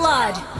blood!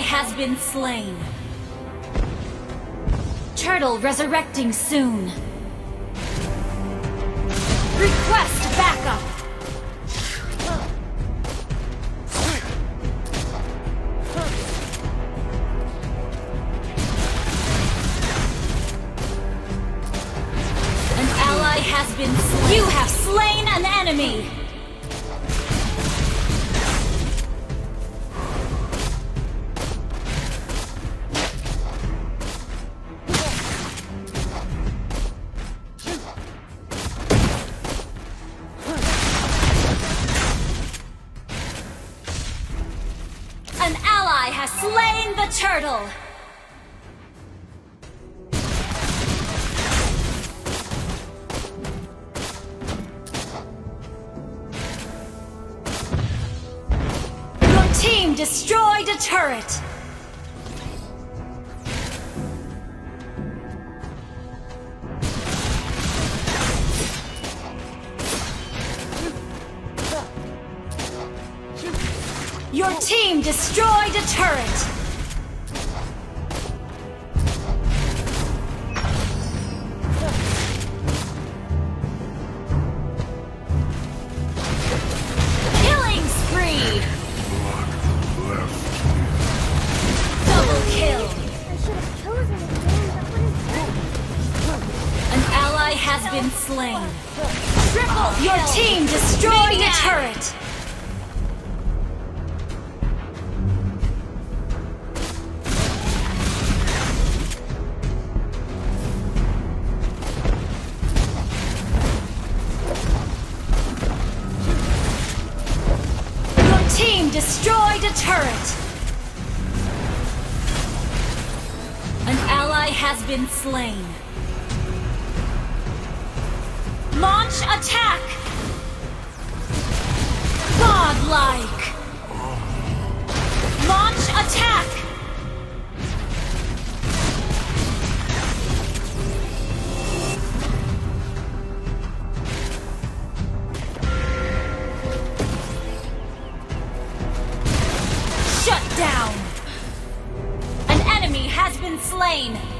Ally has been slain. Turtle resurrecting soon. Request backup! Slain! Your team destroyed a turret! Your team destroyed a turret! Your team destroyed a turret! Your team destroyed a turret! An ally has been slain. Launch attack! Godlike! Launch attack! Shut down! An enemy has been slain!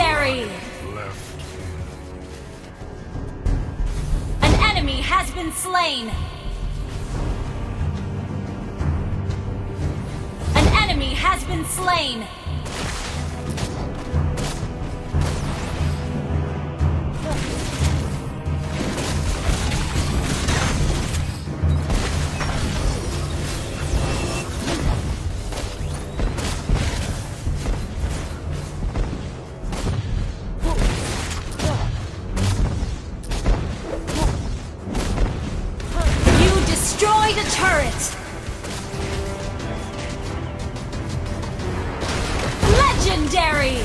Legendary! An enemy has been slain! An enemy has been slain! Legendary!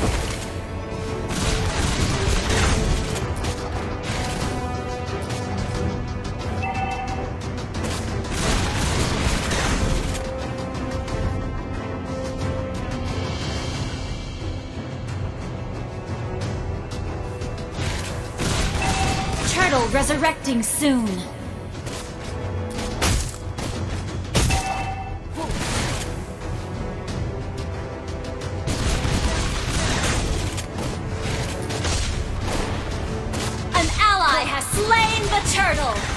Turtle resurrecting soon. Turtle!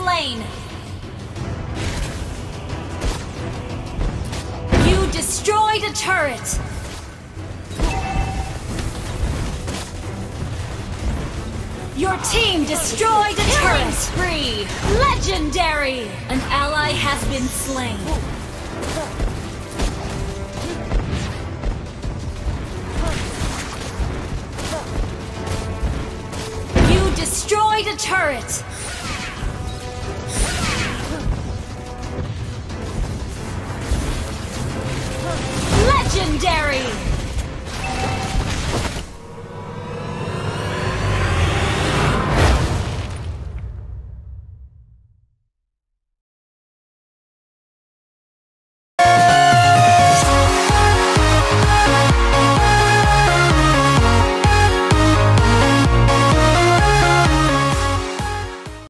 Slain! You destroyed a turret! Your team destroyed a turret! Spree! Legendary! An ally has been slain. You destroyed a turret! Legendary!